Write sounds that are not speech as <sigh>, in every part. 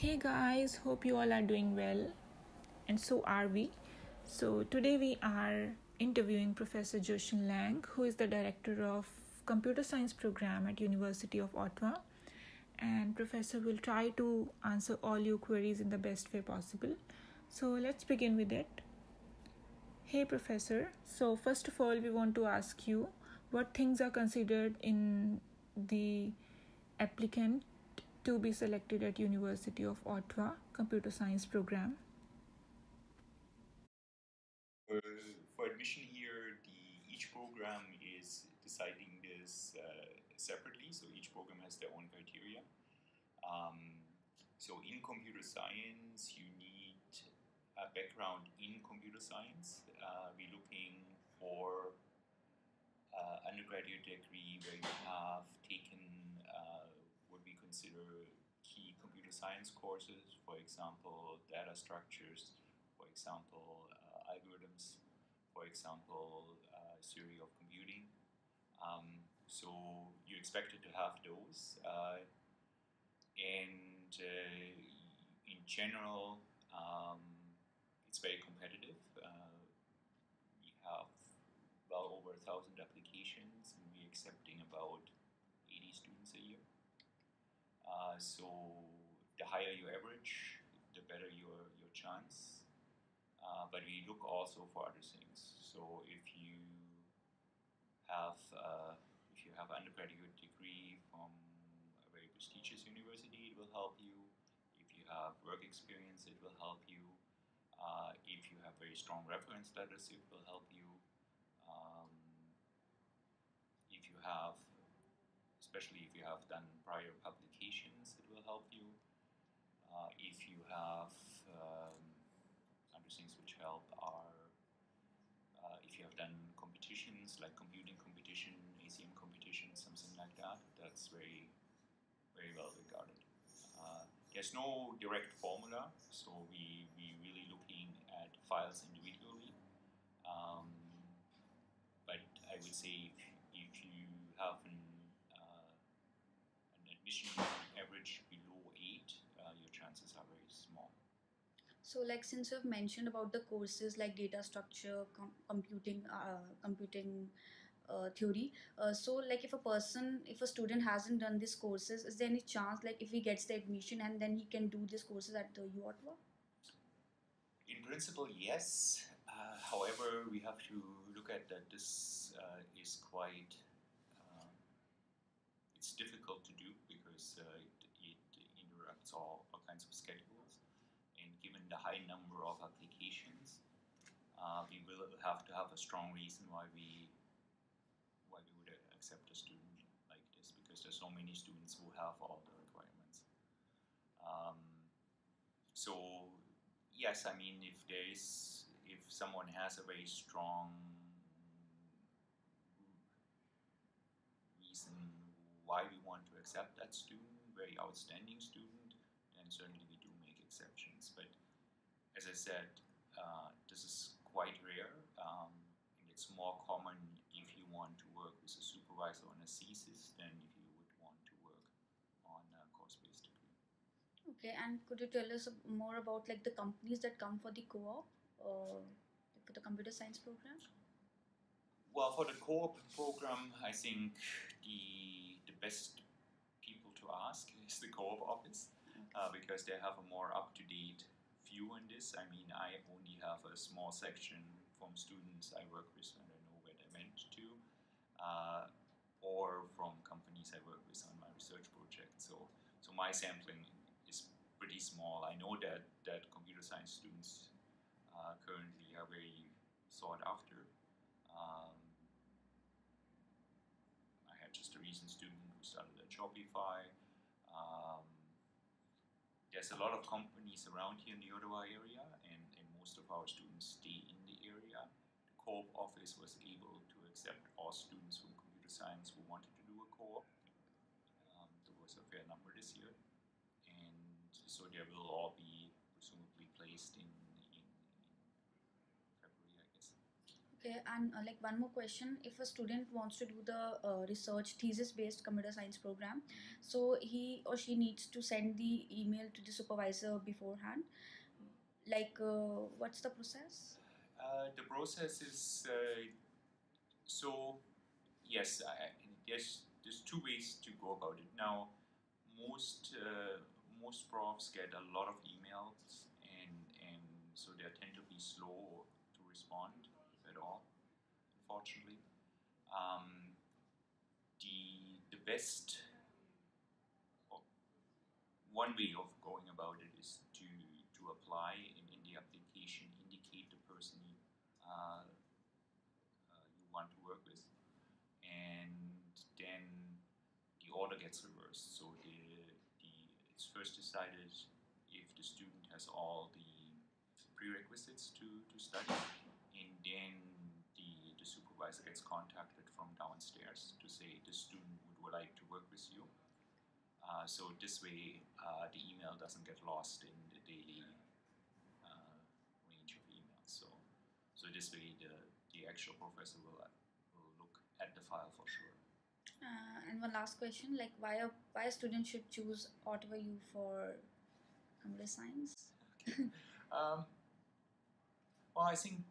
Hey guys, hope you all are doing well, and so are we. So, today we are interviewing Professor Jochen Lang, who is the director of Computer Science program at University of Ottawa. And Professor will try to answer all your queries in the best way possible. So, let's begin with it. Hey, Professor. So, first of all, we want to ask you what things are considered in the applicant to be selected at University of Ottawa Computer Science program? Uh, for admission here, the each program is deciding this uh, separately. So each program has their own criteria. Um, so in computer science, you need a background in computer science. Uh, we're looking for uh, undergraduate degree where you have taken uh, what we consider key computer science courses, for example, data structures, for example, uh, algorithms, for example, uh, theory of computing. Um, so you're expected to have those. Uh, and uh, in general, um, it's very competitive. Uh, we have well over a thousand applications, and we're accepting about 80 students a year. Uh, so the higher your average, the better your your chance. Uh, but we look also for other things. So if you have uh, if you have undergraduate degree from a very prestigious university, it will help you. If you have work experience, it will help you. Uh, if you have very strong reference letters, it will help you. Um, if you have especially if you have done prior publications, it will help you. Uh, if you have um, other things which help are uh, if you have done competitions like computing competition, ACM competition, something like that, that's very, very well regarded. Uh, there's no direct formula, so we we really looking at files individually. Um, but I would say if, if you have an average below 8, uh, your chances are very small. So, like since you've mentioned about the courses like data structure, com- computing, uh, computing uh, theory. Uh, so, like if a person, if a student hasn't done these courses, is there any chance, like if he gets the admission and then he can do these courses at the U Ottawa? In principle, yes. Uh, however, we have to look at that this uh, is quite it's difficult to do because it, it, interrupts all, all kinds of schedules. And given the high number of applications, uh, we will have to have a strong reason why we why we would accept a student like this because there's so many students who have all the requirements. Um, so yes, I mean if there is if someone has a very strong reason why we want to accept that student, very outstanding student, and certainly we do make exceptions. But as I said, uh, this is quite rare. Um, and it's more common if you want to work with a supervisor on a thesis than if you would want to work on a course-based degree. Okay, and could you tell us more about like the companies that come for the co-op or for the computer science program? Well, for the co-op program, I think the the best people to ask <laughs> is the co-op office uh, because they have a more up-to-date view on this. I mean, I only have a small section from students I work with and I know where they went to, uh, or from companies I work with on my research project. So, so my sampling is pretty small. I know that that computer science students uh, currently are very sought after. Um, I had just a recent student who started at Shopify. Um, there's a lot of companies around here in the Ottawa area, and, and most of our students stay in the area. The co-op office was able to accept all students from computer science who wanted to do a co-op. Um, there was a fair number this year, and so they will all be presumably placed in Okay, and uh, like one more question: If a student wants to do the uh, research thesis-based computer science program, so he or she needs to send the email to the supervisor beforehand. Like, uh, what's the process? Uh, the process is uh, so yes, I, there's there's two ways to go about it. Now, most uh, most profs get a lot of emails, and and so they tend to be slow to respond at all. Unfortunately, um, the the best one way of going about it is to to apply in the application indicate the person you uh, uh, you want to work with, and then the order gets reversed. So the the it's first decided if the student has all the prerequisites to, to study, then the the supervisor gets contacted from downstairs to say the student would like to work with you. Uh, so this way, uh, the email doesn't get lost in the daily uh, range of emails. So, so this way, the, the actual professor will, will look at the file for sure. Uh, and one last question: Like, why a why a student should choose Ottawa U for computer science? <laughs> Um, well, I think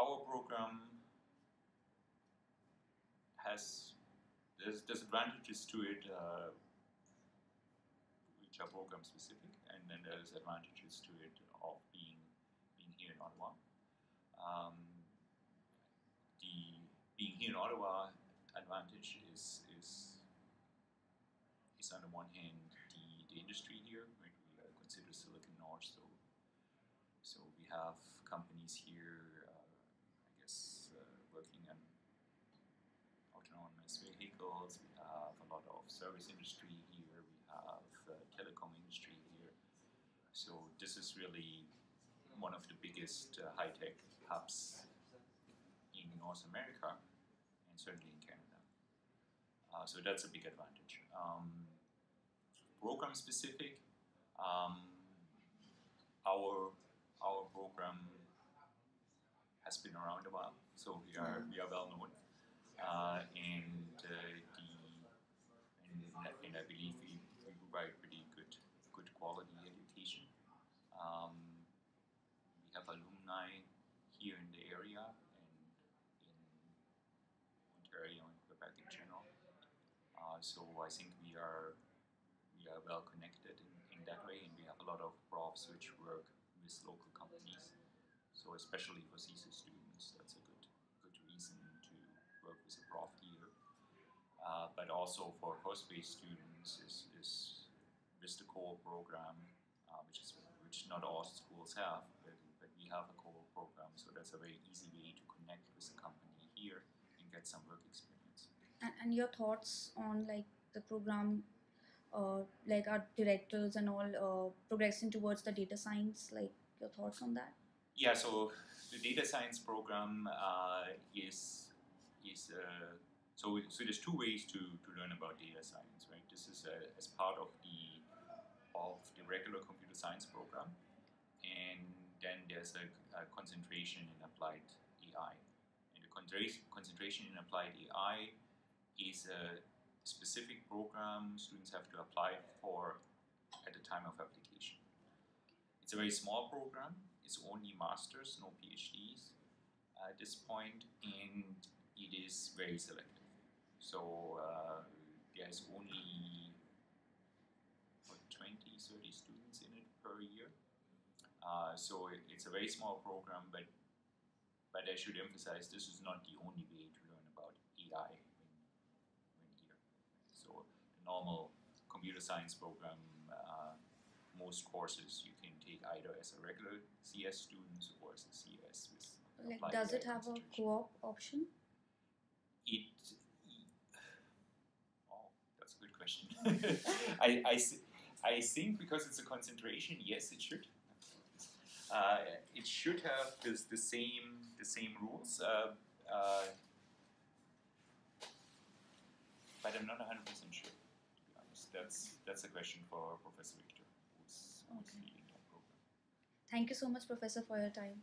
our program has there's, there's advantages to it, uh, which are program specific, and then there's advantages to it of being being here in Ottawa. Um, the being here in Ottawa advantage is is is on the one hand the, the industry here, right? We consider Silicon North, so so we have companies here, uh, I guess, uh, working on autonomous vehicles. We have a lot of service industry here. We have uh, telecom industry here. So this is really one of the biggest uh, high-tech hubs in North America and certainly in Canada. Uh, so that's a big advantage. Um, program specific, um, our our program has been around a while, so we are we are well known, uh, and uh, the and, and I believe we, we provide pretty good good quality education. Um, we have alumni here in the area and in Ontario and Quebec in general. Uh, so I think we are we are well connected in, in that way, and we have a lot of profs which work with local companies. So especially for thesis students, that's a good reason to work with a prof here. Uh, but also for course-based students is, is with the co-op program, uh, which is which not all schools have, but, but we have a co-op program, so that's a very easy way to connect with the company here and get some work experience. And, and your thoughts on like the program, uh, like our directors and all uh, progressing towards the data science. Like your thoughts on that? Yeah, so the data science program uh, is is uh, so so there's two ways to, to learn about data science, right? This is uh, as part of the of the regular computer science program, and then there's a, a concentration in applied AI, and the concentra- concentration in applied AI is a specific program students have to apply for at the time of application. It's a very small program. It's only masters, no PhDs at this point, and it is very selective. So uh, there's only what, 20, 30 students in it per year. Uh, so it, it's a very small program, but but I should emphasize this is not the only way to learn about AI when, when here. So the normal computer science program, most courses you can take either as a regular CS student or as a CS with Like, does it have a co-op option? It. Oh, that's a good question. <laughs> I I think because it's a concentration, yes, it should. Uh, it should have this, the same the same rules, uh, uh, but I'm not 100 percent sure. To be honest, that's that's a question for Professor Victor, Okay. Thank you so much, Professor, for your time.